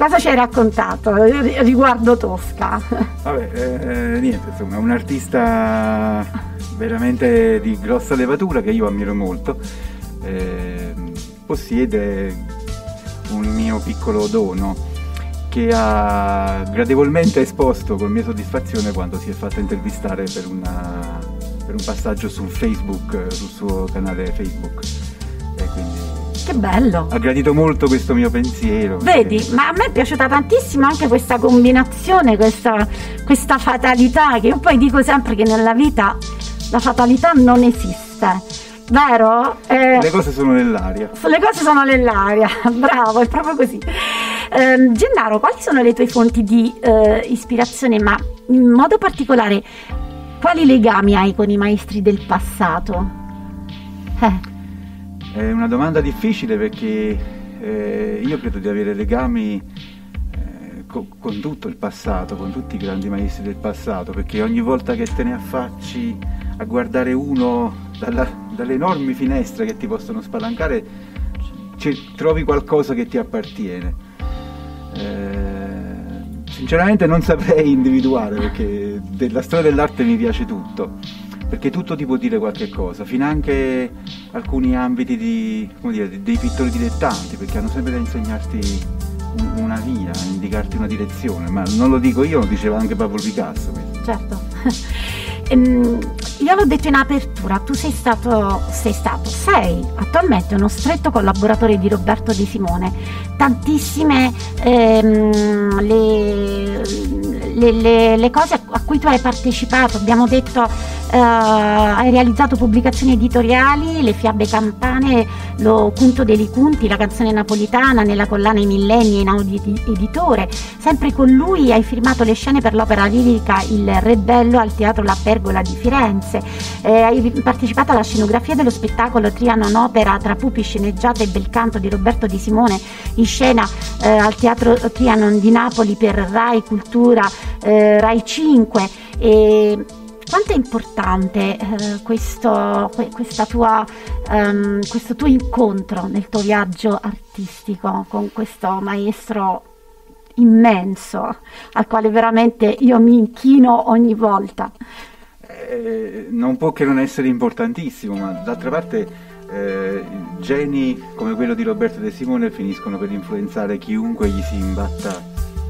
Cosa ci hai raccontato riguardo Tosca? Vabbè, eh, niente, insomma, un artista veramente di grossa levatura che io ammiro molto. Eh, possiede un mio piccolo dono che ha gradevolmente esposto con mia soddisfazione quando si è fatto intervistare per, una, per un passaggio su Facebook, sul suo canale Facebook. Che bello! Ha gradito molto questo mio pensiero. Vedi, perché... ma a me è piaciuta tantissimo anche questa combinazione, questa, questa fatalità, che io poi dico sempre che nella vita la fatalità non esiste. Vero? Eh, le cose sono nell'aria. Le cose sono nell'aria, bravo, è proprio così. Eh, Gennaro, quali sono le tue fonti di eh, ispirazione, ma in modo particolare quali legami hai con i maestri del passato? Eh. È una domanda difficile perché eh, io credo di avere legami eh, co- con tutto il passato, con tutti i grandi maestri del passato, perché ogni volta che te ne affacci a guardare uno dalla, dalle enormi finestre che ti possono spalancare, c- trovi qualcosa che ti appartiene. Eh, sinceramente non saprei individuare perché della storia dell'arte mi piace tutto perché tutto ti può dire qualche cosa, fino anche alcuni ambiti di, dire, dei pittori dilettanti, perché hanno sempre da insegnarti una via, indicarti una direzione, ma non lo dico io, lo diceva anche Pablo Picasso. Certo. Ehm, io l'ho detto in apertura, tu sei stato, sei stato, sei attualmente uno stretto collaboratore di Roberto De Simone. Tantissime ehm, le, le, le, le, cose a cui tu hai partecipato, abbiamo detto eh, hai realizzato pubblicazioni editoriali, le fiabe campane, lo Cunto dei Cunti, la canzone napolitana nella collana I Millenni in Audi Editore. Sempre con lui hai firmato le scene per l'opera lirica Il Re Bello al Teatro La Pergola di Firenze. Eh, hai partecipato alla scenografia dello spettacolo Trianon Opera tra pupi sceneggiata e bel canto di Roberto Di Simone in scena eh, al Teatro Trianon di Napoli per Rai Cultura, eh, Rai 5. E quanto è importante eh, questo, tua, um, questo tuo incontro nel tuo viaggio artistico con questo maestro immenso al quale veramente io mi inchino ogni volta? Eh, non può che non essere importantissimo, ma d'altra parte eh, geni come quello di Roberto De Simone finiscono per influenzare chiunque gli si imbatta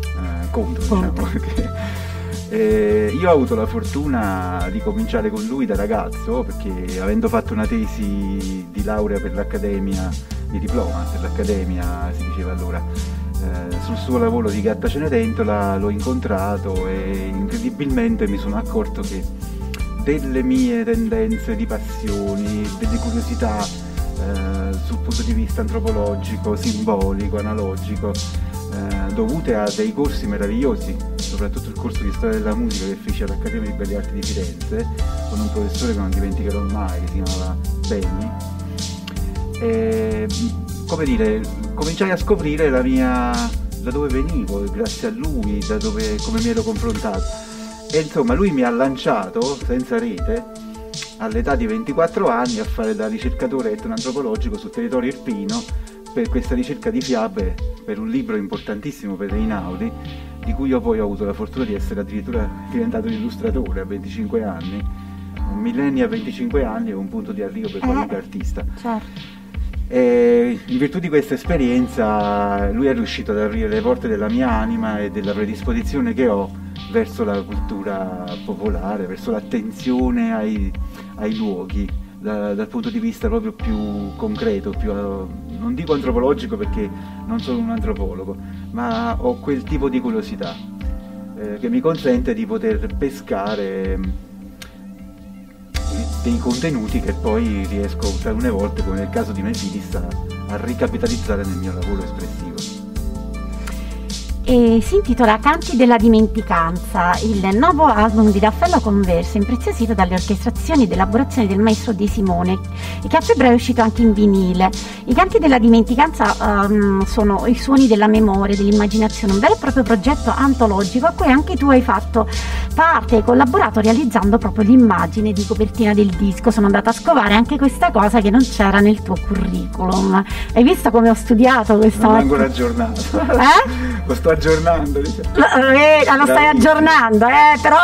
eh, contro. Diciamo, Eh, io ho avuto la fortuna di cominciare con lui da ragazzo perché avendo fatto una tesi di laurea per l'accademia, di diploma per l'accademia si diceva allora, eh, sul suo lavoro di Gatta Cenerentola l'ho incontrato e incredibilmente mi sono accorto che delle mie tendenze di passioni, delle curiosità eh, sul punto di vista antropologico, simbolico, analogico, eh, dovute a dei corsi meravigliosi, soprattutto il corso di storia della musica che feci all'Accademia di Belle Arti di Firenze, con un professore che non dimenticherò mai, che si chiamava Benny. E, come dire, cominciai a scoprire la mia, da dove venivo, grazie a lui, da dove, come mi ero confrontato. E insomma, lui mi ha lanciato senza rete all'età di 24 anni a fare da ricercatore etnoantropologico sul territorio irpino per questa ricerca di fiabe per un libro importantissimo per Einaudi, di cui io poi ho avuto la fortuna di essere addirittura diventato illustratore a 25 anni. Un millennio a 25 anni è un punto di arrivo per qualunque eh, artista. Certo. E in virtù di questa esperienza lui è riuscito ad aprire le porte della mia anima e della predisposizione che ho verso la cultura popolare, verso l'attenzione ai, ai luoghi da, dal punto di vista proprio più concreto, più, non dico antropologico perché non sono un antropologo, ma ho quel tipo di curiosità eh, che mi consente di poter pescare mm, dei contenuti che poi riesco alcune volte, come nel caso di Mefilis, a, a ricapitalizzare nel mio lavoro espressivo e si intitola Canti della dimenticanza, il nuovo album di Raffaello Converso, impreziosito dalle orchestrazioni ed elaborazioni del maestro De Simone, che a febbraio è uscito anche in vinile. I Canti della dimenticanza um, sono i suoni della memoria, dell'immaginazione, un vero e proprio progetto antologico a cui anche tu hai fatto parte, hai collaborato realizzando proprio l'immagine di copertina del disco. Sono andata a scovare anche questa cosa che non c'era nel tuo curriculum. Hai visto come ho studiato questa mattina? ancora aggiornato. Eh? Sto aggiornando. Lo, eh, lo stai aggiornando, eh, però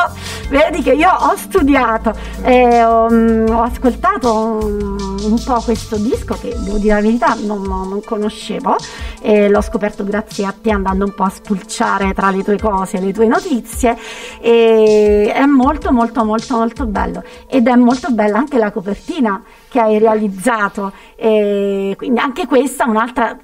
vedi che io ho studiato e ho, mm, ho ascoltato un, un po' questo disco che devo dire la verità non, non conoscevo e l'ho scoperto grazie a te andando un po' a spulciare tra le tue cose, le tue notizie e è molto molto molto molto bello ed è molto bella anche la copertina che hai realizzato e quindi anche questa è un'altra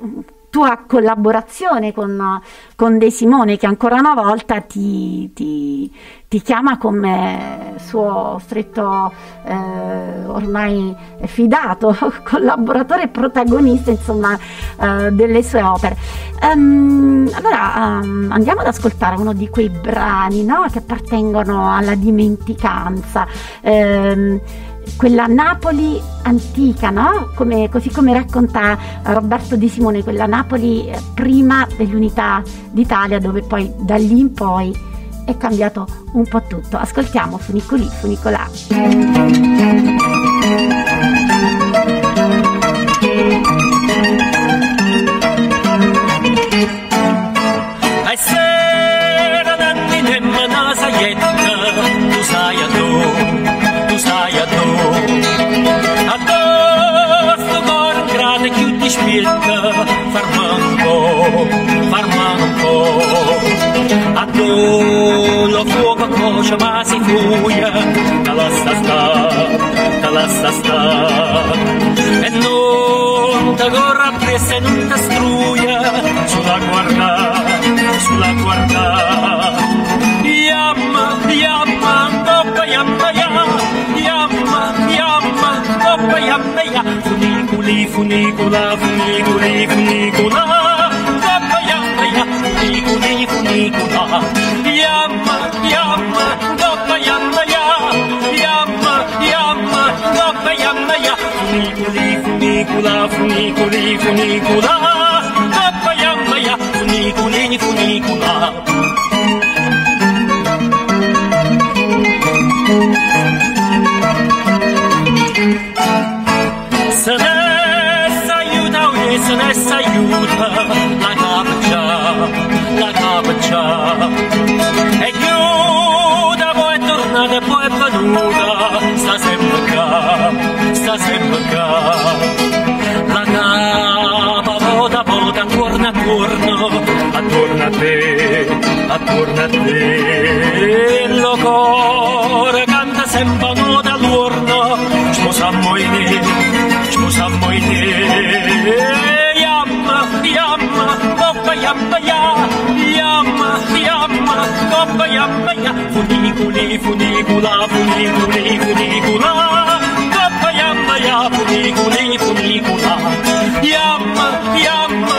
tua collaborazione con, con De Simone che ancora una volta ti, ti- ti chiama come suo stretto eh, ormai fidato collaboratore e protagonista insomma eh, delle sue opere. Ehm, allora ehm, andiamo ad ascoltare uno di quei brani no, che appartengono alla dimenticanza Ehm, quella Napoli antica, no? Come- così come racconta Roberto Di Simone, quella Napoli eh, prima dell'unità d'Italia, dove poi da lì in poi è cambiato un po' tutto. Ascoltiamo Funicoli, Funicolà. La sta sta. E non te corra non struia, sulla guarda, sulla guarda. Yamma, yamma, doppa yamma ya, yamma, yamma, doppa yamma ya. Funiculi, funicula, funiculi, funicula, doppa yamma ya, funiculi, funicula. Yamma, funicula, funiculi, funicula. Appaia, appaia, funiculini, funicula. Să ne s-aiutau ei, să ne s-aiută la capăcea, la capăcea. Attorno a te. Lo cuore canta sempre a nota all'orno, sposammo in te, sposammo in te. Yamma, yamma, coppa, yamma, ya, yamma, yamma, coppa, yamma, ya. Funiculi, funicula, funiculi, funicula, coppa, yamma, ya, funiculi, funicula. Yamma, yamma,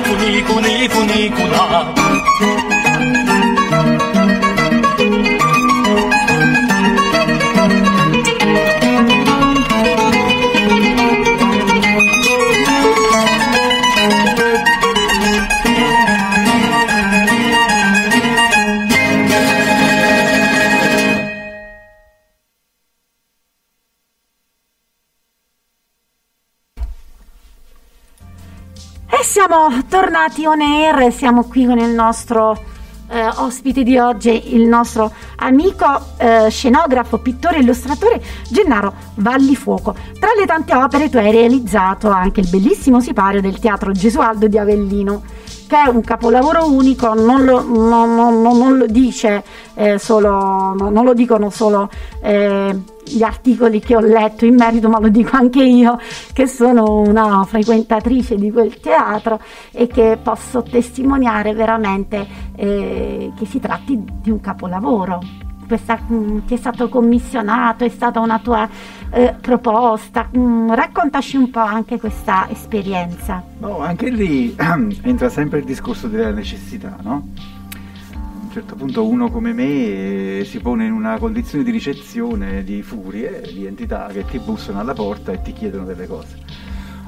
咕尼古尼，咕尼古拉。Siamo tornati on air, siamo qui con il nostro eh, ospite di oggi, il nostro amico eh, scenografo, pittore e illustratore Gennaro Vallifuoco. Tra le tante opere tu hai realizzato anche il bellissimo sipario del Teatro Gesualdo di Avellino, che è un capolavoro unico, non lo, non- non- non- lo dice eh, solo, no- non lo dicono solo eh, gli articoli che ho letto in merito, ma lo dico anche io che sono una frequentatrice di quel teatro e che posso testimoniare veramente eh, che si tratti di un capolavoro. Questa, mm, ti è stato commissionato, è stata una tua eh, proposta. Mm, raccontaci un po' anche questa esperienza. No, anche lì entra sempre il discorso della necessità, no? certo punto uno come me eh, si pone in una condizione di ricezione di furie, di entità che ti bussano alla porta e ti chiedono delle cose.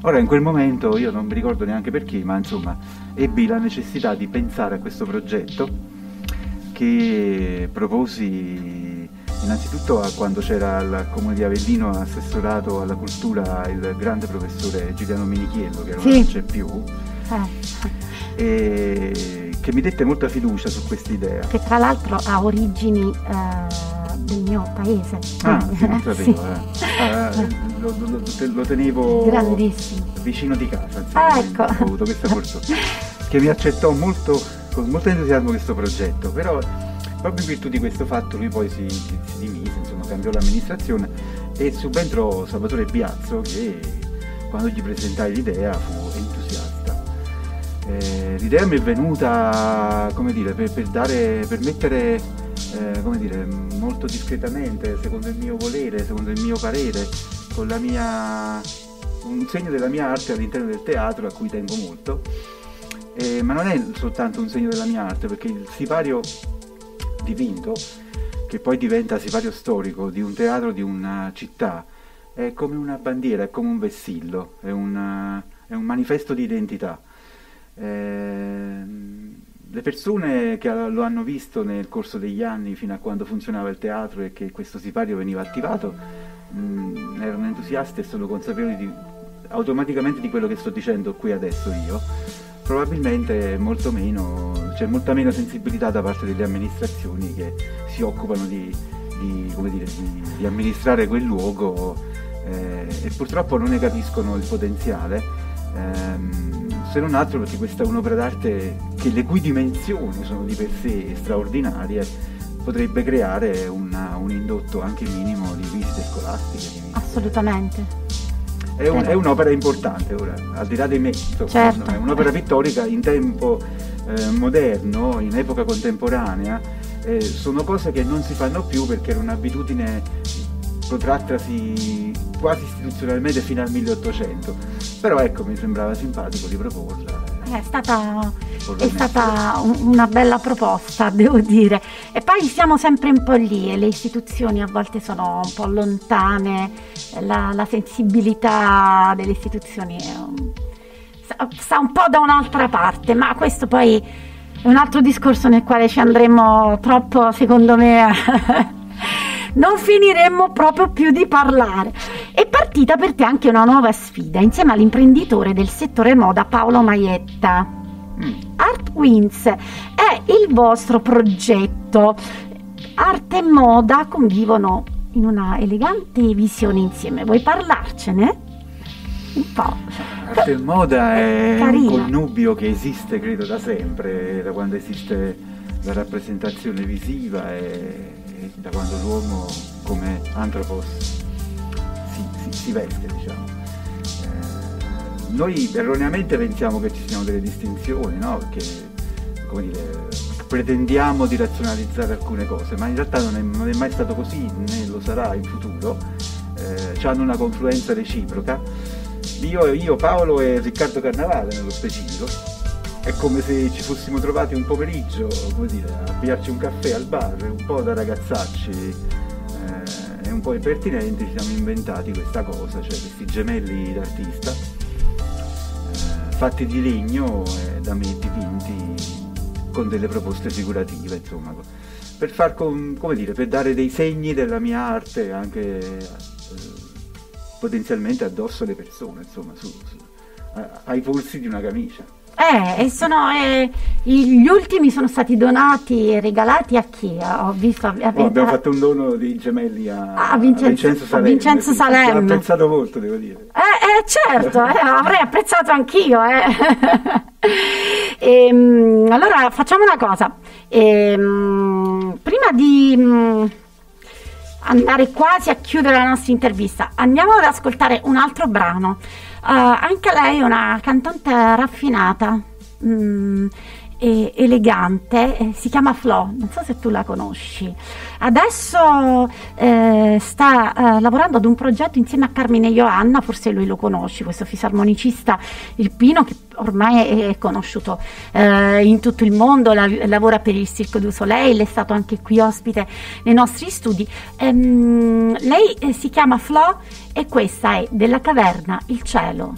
Ora in quel momento io non mi ricordo neanche perché, ma insomma ebbi la necessità di pensare a questo progetto che proposi innanzitutto a quando c'era al comune di Avellino assessorato alla cultura il grande professore Giuliano Minichiello che Sì. non c'è più Eh, e che mi dette molta fiducia su quest'idea. che tra l'altro ha origini eh, del mio paese. Ah, Quindi, sì, non eh, sapevo, sì. eh. Ah, lo, lo- lo- tenevo Grandissimo. vicino di casa, insomma, Ah, ecco. ho avuto questa fortuna, che mi accettò molto, con molto entusiasmo questo progetto, però proprio in virtù di questo fatto lui poi si, si- si dimise, insomma, cambiò l'amministrazione e subentrò Salvatore Piazzo che quando gli presentai l'idea fu entusiasta. Eh, l'idea mi è venuta, dire, per, per dare, per mettere, eh, dire, molto discretamente, secondo il mio volere, secondo il mio parere, con la mia, un segno della mia arte all'interno del teatro a cui tengo molto. Eh, ma non è soltanto un segno della mia arte, perché il sipario dipinto, che poi diventa sipario storico di un teatro di una città, è come una bandiera, è come un vessillo, è un, è un manifesto di identità. Ehm, le persone che lo hanno visto nel corso degli anni, fino a quando funzionava il teatro e che questo sipario veniva attivato, mh, erano entusiaste e sono consapevoli di- automaticamente di quello che sto dicendo qui adesso io. Probabilmente molto meno, c'è molta meno sensibilità da parte delle amministrazioni che si occupano di, di, dire, di- di amministrare quel luogo eh, e purtroppo non ne capiscono il potenziale. ehm, se non altro perché questa è un'opera d'arte che le cui dimensioni sono di per sé straordinarie potrebbe creare una- un indotto anche minimo di visite scolastiche. Assolutamente. È, un- è un'opera importante ora, al di là dei me, insomma, Certo. è un'opera pittorica in tempo eh, moderno, in epoca contemporanea, eh, sono cose che non si fanno più perché era un'abitudine protrattasi quasi istituzionalmente fino al 1800. Però ecco, mi sembrava simpatico riproporla. È stata, è stata un- una bella proposta, devo dire. E poi siamo sempre un po' lì e le istituzioni a volte sono un po' lontane, la, la sensibilità delle istituzioni sta, sta un po' da un'altra parte, ma questo poi è un altro discorso nel quale ci andremo troppo, secondo me. Non finiremmo proprio più di parlare. È partita per te anche una nuova sfida insieme all'imprenditore del settore moda Paolo Maietta. Mm. Art Wins è il vostro progetto. Arte e moda convivono in una elegante visione insieme. Vuoi parlarcene? Un po'. Arte e moda è Carina. un connubio che esiste credo da sempre, da quando esiste la rappresentazione visiva e da quando l'uomo come antropos si, si- si veste, diciamo. Eh, noi erroneamente pensiamo che ci siano delle distinzioni, no? Perché, come dire, pretendiamo di razionalizzare alcune cose, ma in realtà non è, non è mai stato così, né lo sarà in futuro. Eh, hanno una confluenza reciproca. Io, io, Paolo e Riccardo Carnavale nello specifico, è come se ci fossimo trovati un pomeriggio, come dire, a pigliarci un caffè al bar, un po' da ragazzacci eh, e un po' impertinenti, ci siamo inventati questa cosa, cioè questi gemelli d'artista, eh, fatti di legno e da me dipinti con delle proposte figurative, insomma, per far com- come dire, per dare dei segni della mia arte anche eh, potenzialmente addosso alle persone, insomma, su- su- ai polsi di una camicia. Eh, e sono, eh, gli ultimi sono stati donati e regalati a chi? Ho visto. a- Oh, abbiamo fatto un dono dei gemelli a, A Vincenzo- a Salemme. Vincenzo Salemme. L'ho apprezzato molto, devo dire. Eh, eh, certo, eh, avrei apprezzato anch'io. eh. Ehm, allora facciamo una cosa. Ehm, prima di mm, andare quasi a chiudere la nostra intervista, andiamo ad ascoltare un altro brano. Eh, anche lei è una cantante raffinata. mm, e elegante, eh, si chiama Flo, non so se tu la conosci. Adesso eh, eh, sta eh, lavorando ad un progetto insieme a Carmine Ioanna, forse lui lo conosci, questo fisarmonicista irpino che ormai è conosciuto eh, in tutto il mondo, la, lavora per il Circo du Soleil, è stato anche qui ospite nei nostri studi. Ehm, lei eh, si chiama Flo e questa è Della caverna il cielo.